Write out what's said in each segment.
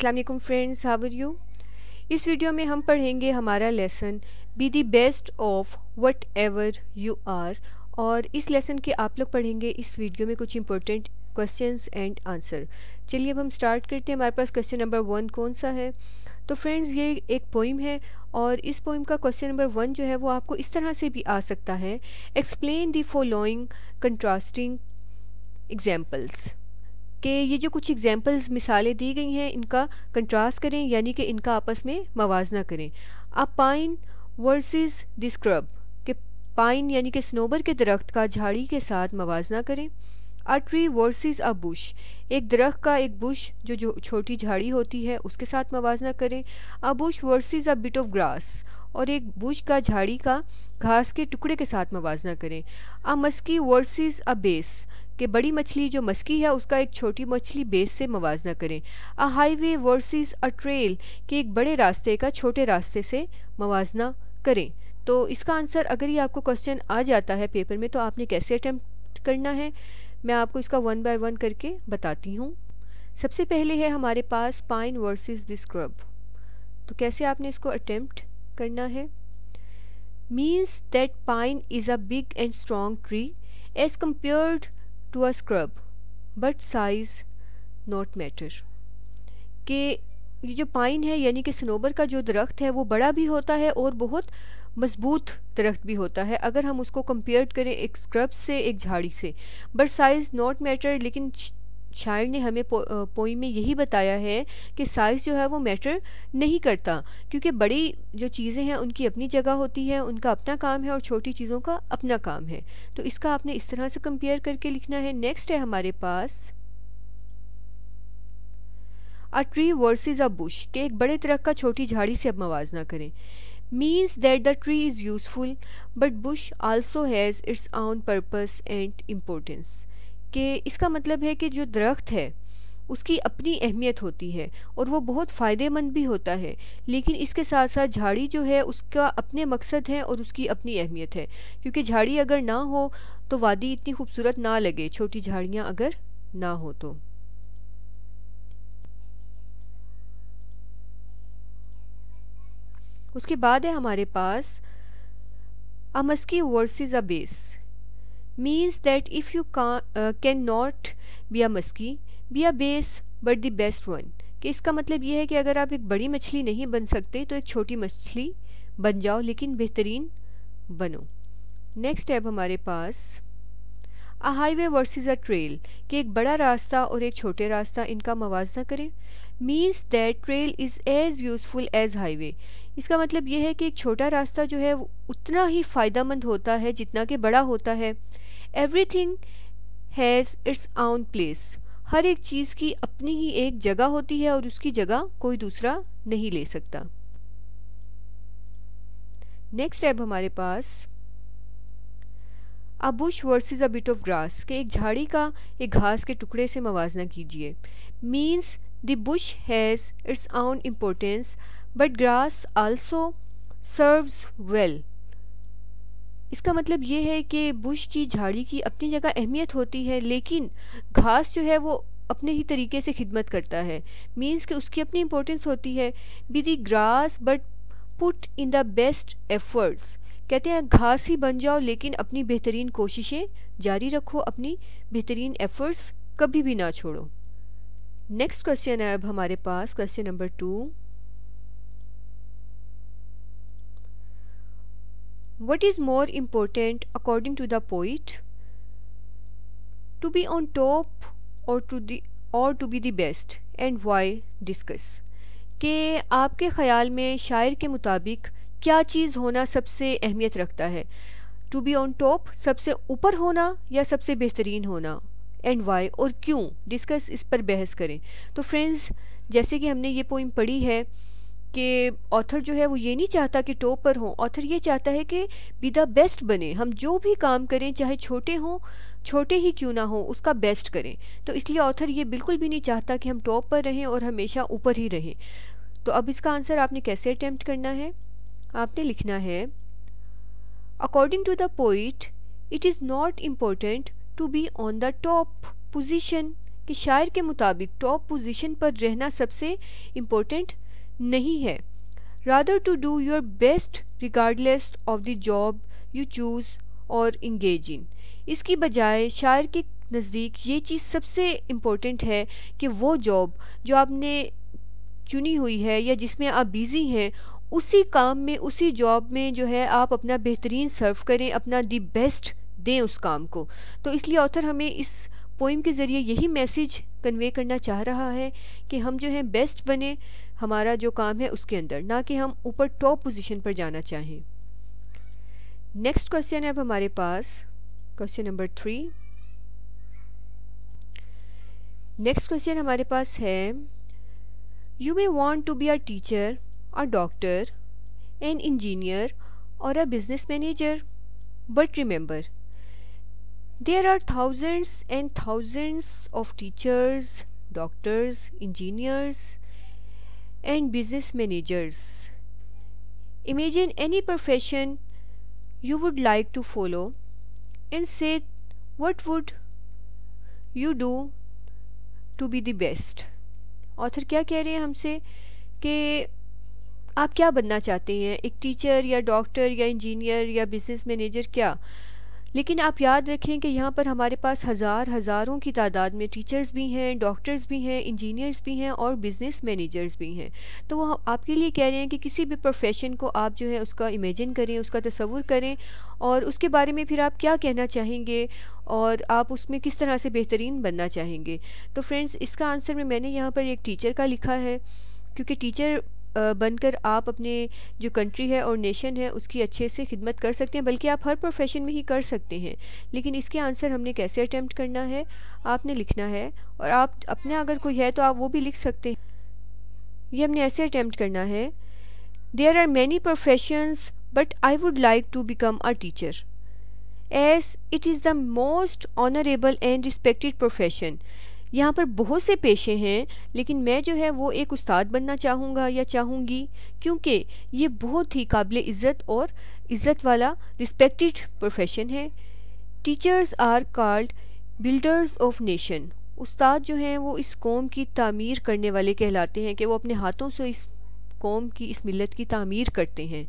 अस्सलाम वालेकुम friends how are you इस वीडियो में हम पढ़ेंगे हमारा lesson be the best of whatever you are और इस लेसन के आप लोग पढ़ेंगे इस वीडियो में कुछ इंपॉर्टेंट क्वेश्चंस एंड आंसर चलिए अब हम स्टार्ट करते हैं। हमारे पास क्वेश्चन नंबर वन कौन सा है? तो फ्रेंड्स ये एक पोइम है और इस पोइम का क्वेश्चन नंबर वन जो है वो आपको इस तरह से भी आ सकता है। Explain the following contrasting examples कि ये जो कुछ एग्जाम्पल्स मिसालें दी गई हैं, इनका कंट्रास्ट करें, यानी कि इनका आपस में मवाजना करें। आप पाइन वर्सेस द स्क्रब के पाइन यानी कि स्नोबर के दरख्त का झाड़ी के साथ मवाजना करें। A tree versus a bush एक दरख्त का एक बुश जो जो छोटी झाड़ी होती है, उसके साथ मवाजना करें। A bush versus a bit of grass और एक बुश का झाड़ी का घास के टुकड़े के साथ मवाजना करें। A muskie versus a bass कि बड़ी मछली जो मस्की है, उसका एक छोटी मछली बेस से मवाजना करें। A highway versus a trail कि एक बड़े रास्ते का छोटे रास्ते से मवाजना करें। तो इसका आंसर, अगर ये आपको क्वेश्चन आ जाता है पेपर में तो आपने कैसे अटैम्प्ट करना है, मैं आपको इसका वन बाय वन करके बताती हूँ। सबसे पहले है हमारे पास पाइन वर्सेस द स्क्रब तो कैसे आपने इसको अटैम्प्ट करना है? Means that pine is a big and strong tree, as compared to a scrub but size not matter कि ये जो पाइन है, यानी कि सनोबर का जो दरख्त है, वो बड़ा भी होता है और बहुत मज़बूत दरख्त भी होता है, अगर हम उसको कंपेयर करें एक स्क्रब से एक झाड़ी से। बट साइज़ नॉट मैटर लेकिन शायर ने हमें पो, पोइम में यही बताया है कि साइज़ जो है वो मैटर नहीं करता क्योंकि बड़ी जो चीज़ें हैं उनकी अपनी जगह होती है उनका अपना काम है और छोटी चीज़ों का अपना काम है। तो इसका आपने इस तरह से कंपेयर करके लिखना है। नेक्स्ट है हमारे पास a tree versus a bush के एक बड़े तरह का छोटी झाड़ी से अब मवाजना करें। Means that the tree is useful but bush also has its own purpose and importance कि इसका मतलब है कि जो दरख्त है, उसकी अपनी अहमियत होती है और वो बहुत फ़ायदेमंद भी होता है। लेकिन इसके साथ साथ झाड़ी जो है, उसका अपने मकसद है और उसकी अपनी अहमियत है। क्योंकि झाड़ी अगर ना हो तो वादी इतनी खूबसूरत ना लगे, छोटी झाड़ियाँ अगर ना हो तो। उसके बाद है हमारे पास a muskie muskie versus a bass means that if you can not be a muskie be a bass but the best one कि इसका मतलब ये है कि अगर आप एक बड़ी मछली नहीं बन सकते तो एक छोटी मछली बन जाओ, लेकिन बेहतरीन बनो। नेक्स्ट है हमारे पास a highway versus a trail कि एक बड़ा रास्ता और एक छोटे रास्ता, इनका मवाजना करें। Means that trail is as useful as highway इसका मतलब ये है कि एक छोटा रास्ता जो है उतना ही फ़ायदा होता है जितना कि बड़ा होता है। Everything has its own place हर एक चीज़ की अपनी ही एक जगह होती है और उसकी जगह कोई दूसरा नहीं ले सकता। नेक्स्ट है हमारे पास a bush versus a bit of grass के एक झाड़ी का एक घास के टुकड़े से मवाजना कीजिए। Means the bush has its own importance but grass also serves well इसका मतलब ये है कि बुश की झाड़ी की अपनी जगह अहमियत होती है, लेकिन घास जो है वो अपने ही तरीके से खिदमत करता है। मीन्स कि उसकी अपनी इम्पोर्टेंस होती है। Be the grass but put in the best efforts कहते हैं, घास ही बन जाओ, लेकिन अपनी बेहतरीन कोशिशें जारी रखो, अपनी बेहतरीन एफर्ट्स कभी भी ना छोड़ो। नेक्स्ट क्वेश्चन है अब हमारे पास question number two what is more important according to the poet to be on top और टू दी और to be the best and why discuss के आपके ख़्याल में शायर के मुताबिक क्या चीज़ होना सबसे अहमियत रखता है? टू बी ऑन टॉप सबसे ऊपर होना या सबसे बेहतरीन होना? एंड वाई और क्यों? डिस्कस इस पर बहस करें। तो फ्रेंड्स जैसे कि हमने ये पोइम पढ़ी है कि ऑथर जो है वो ये नहीं चाहता कि टॉप पर हो। ऑथर ये चाहता है कि बी द बेस्ट बने। हम जो भी काम करें, चाहे छोटे हों, छोटे ही क्यों ना हो, उसका बेस्ट करें। तो इसलिए ऑथर ये बिल्कुल भी नहीं चाहता कि हम टॉप पर रहें और हमेशा ऊपर ही रहें। तो अब इसका आंसर आपने कैसे अटैम्प्ट करना है? आपने लिखना है according to the poet it is not important to be on the top position कि शायर के मुताबिक टॉप पोजीशन पर रहना सबसे इम्पोर्टेंट नहीं है। Rather to do your best regardless of the job you choose और इंगेज इन इसकी बजाय शायर के नज़दीक ये चीज़ सबसे इम्पोर्टेंट है कि वो जॉब जो आपने चुनी हुई है या जिसमें आप बिज़ी हैं, उसी काम में, उसी जॉब में जो है आप अपना बेहतरीन सर्व करें, अपना दी बेस्ट दें उस काम को। तो इसलिए ऑथर हमें इस पोइम के ज़रिए यही मैसेज कन्वे करना चाह रहा है कि हम जो हैं बेस्ट बने हमारा जो काम है उसके अंदर ना कि हम ऊपर टॉप पोजीशन पर जाना चाहें। नेक्स्ट क्वेश्चन है अब हमारे पास question number three next question हमारे पास है you may want to be a teacher a doctor an engineer और a business manager but remember, there are thousands and thousands of teachers, doctors, engineers, and business managers. Imagine any profession you would like to follow and say what would you do to be the best. Author क्या कह रहे हैं हमसे कि आप क्या बनना चाहते हैं एक टीचर या डॉक्टर या इंजीनियर या बिजनेस मैनेजर क्या लेकिन आप याद रखें कि यहाँ पर हमारे पास हज़ार हज़ारों की तादाद में टीचर्स भी हैं डॉक्टर्स भी हैं इंजीनियर्स भी हैं और बिज़नेस मैनेजर्स भी हैं। तो वो आपके लिए कह रहे हैं कि किसी भी प्रोफेशन को आप जो है उसका इमेजिन करें, उसका तस्वूर करें और उसके बारे में फिर आप क्या कहना चाहेंगे और आप उसमें किस तरह से बेहतरीन बनना चाहेंगे। तो फ्रेंड्स इसका आंसर में मैंने यहाँ पर एक टीचर का लिखा है, क्योंकि टीचर बनकर आप अपने जो कंट्री है और नेशन है, उसकी अच्छे से खिदमत कर सकते हैं, बल्कि आप हर प्रोफेशन में ही कर सकते हैं। लेकिन इसके आंसर हमने कैसे अटैम्प्ट करना है, आपने लिखना है, और आप अपने अगर कोई है तो आप वो भी लिख सकते हैं। ये हमने ऐसे अटैम्प्ट करना है। There are many professions but I would like to become a teacher as it is the most honourable and respected profession यहाँ पर बहुत से पेशे हैं, लेकिन मैं जो है वो एक उस्ताद बनना चाहूँगा या चाहूँगी, क्योंकि ये बहुत ही काबिल इज़्ज़त और इज़्ज़त वाला रिस्पेक्टेड प्रोफेशन है। Teachers are called builders of nation उस्ताद जो हैं वो इस कौम की तामीर करने वाले कहलाते हैं कि वो अपने हाथों से इस कौम की, इस मिलत की तामीर करते हैं।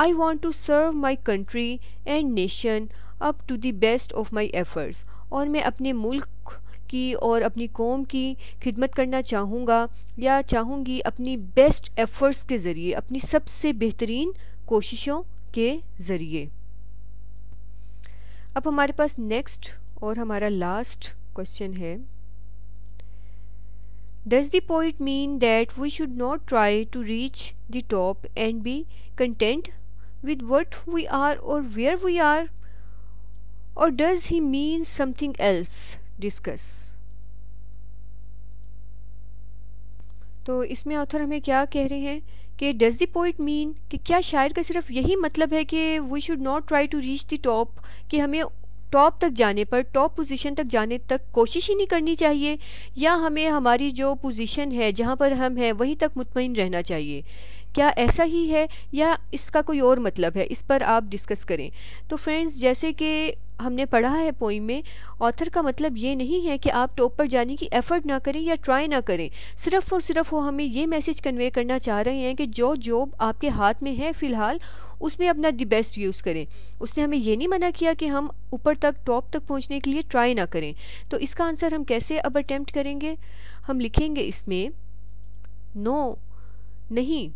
I want to serve my country and nation up to the best of my efforts और मैं अपने मुल्क की और अपनी कौम की खिदमत करना चाहूँगा या चाहूँगी अपनी बेस्ट एफर्ट्स के ज़रिए, अपनी सबसे बेहतरीन कोशिशों के ज़रिए। अब हमारे पास नेक्स्ट और हमारा लास्ट क्वेश्चन है। Does the point mean that we should not try to reach the top and be content with what we are और वेयर वी आर और does he mean something else discuss तो इसमें author हमें क्या कह रहे हैं कि डज द पोइट मीन कि क्या शायर का सिर्फ़ यही मतलब है कि we should not try to reach the top कि हमें टॉप तक जाने पर टॉप पोजीशन तक जाने तक कोशिश ही नहीं करनी चाहिए, या हमें हमारी जो पोजीशन है, जहाँ पर हम हैं, वहीं तक मुतमिन रहना चाहिए। क्या ऐसा ही है या इसका कोई और मतलब है? इस पर आप डिस्कस करें। तो फ्रेंड्स जैसे कि हमने पढ़ा है पोइम में ऑथर का मतलब ये नहीं है कि आप टॉप पर जाने की एफ़र्ट ना करें या ट्राई ना करें। सिर्फ़ और सिर्फ़ वो हमें ये मैसेज कन्वे करना चाह रहे हैं कि जो जॉब आपके हाथ में है फ़िलहाल उसमें अपना दी बेस्ट यूज़ करें। उसने हमें ये नहीं मना किया कि हम ऊपर तक टॉप तक पहुँचने के लिए ट्राई ना करें। तो इसका आंसर हम कैसे अब अटैम्प्ट करेंगे? हम लिखेंगे इसमें नो no, नहीं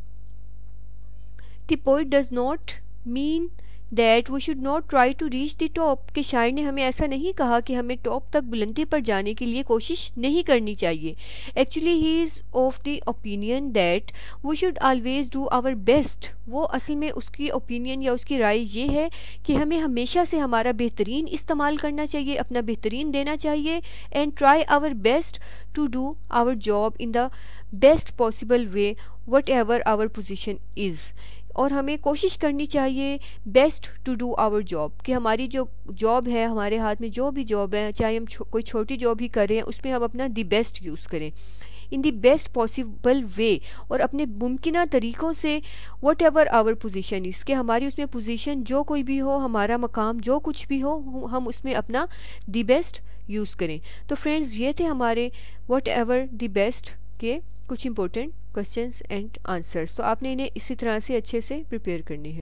The poet does not mean that we should not try to reach the top के शायर ने हमें ऐसा नहीं कहा कि हमें टॉप तक बुलंदी पर जाने के लिए कोशिश नहीं करनी चाहिए। Actually he is of the opinion that we should always do our best वो असल में उसकी ओपिनियन या उसकी राय ये है कि हमें हमेशा से हमारा बेहतरीन इस्तेमाल करना चाहिए, अपना बेहतरीन देना चाहिए and try our best to do our job in the best possible way whatever our position is और हमें कोशिश करनी चाहिए best to do our job कि हमारी जो जॉब है हमारे हाथ में जो भी जॉब है चाहे हम छो, कोई छोटी जॉब ही करें उसमें हम अपना दी बेस्ट यूज़ करें। इन दी बेस्ट पॉसिबल वे और अपने मुमकिन तरीक़ों से वट एवर आवर पोजिशन इसके हमारी उसमें पोजिशन जो कोई भी हो हमारा मकाम जो कुछ भी हो हम उसमें अपना दी बेस्ट यूज़ करें। तो फ्रेंड्स ये थे हमारे वट एवर दी बेस्ट के कुछ इंपॉर्टेंट क्वेश्चंस एंड आंसर्स तो आपने इन्हें इसी तरह से अच्छे से प्रिपेयर करनी है।